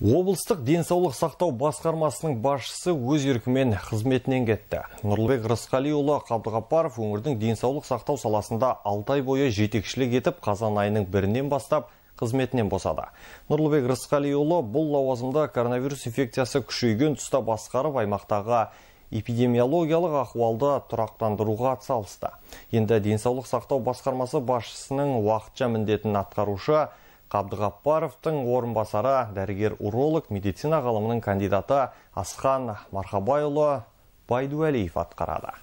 Облыстық денсаулық сақтау басқармасының басшысы өз еркімен қызметінен кетті. Нұрлыбек Рысқалиұлы Қабдығапаров өңірдің денсаулық сақтау саласында 6 ай бойы жетекшілік етіп, қазан айының бірінен бастап қызметінен босады. Нұрлыбек Рысқалиұлы бұл лауазымда коронавирус инфекциясы күшейген тұста басқарып, аймақтағы эпидемиологиялық ахуалды тұрақтандыруға атсалысты. Енді денсаулық сақтау басқармасы басшысының уақытша міндетін атқарушы Қабдығаппаровтың орынбасары дәрігер уролог медицина ғылымының кандидаты Асхан Мархабайұлы Байдуәлиев атқарады.